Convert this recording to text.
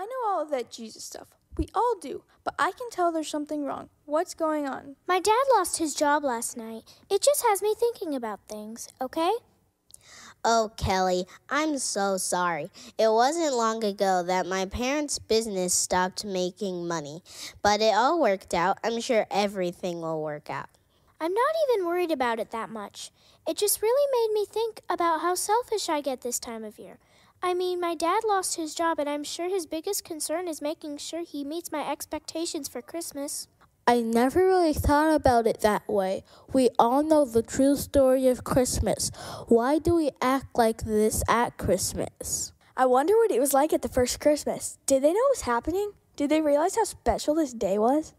I know all of that Jesus stuff. We all do, but I can tell there's something wrong. What's going on? My dad lost his job last night. It just has me thinking about things, okay? Oh, Kelly, I'm so sorry. It wasn't long ago that my parents' business stopped making money, but it all worked out. I'm sure everything will work out. I'm not even worried about it that much. It just really made me think about how selfish I get this time of year. I mean, my dad lost his job, and I'm sure his biggest concern is making sure he meets my expectations for Christmas. I never really thought about it that way. We all know the true story of Christmas. Why do we act like this at Christmas? I wonder what it was like at the first Christmas. Did they know what was happening? Did they realize how special this day was?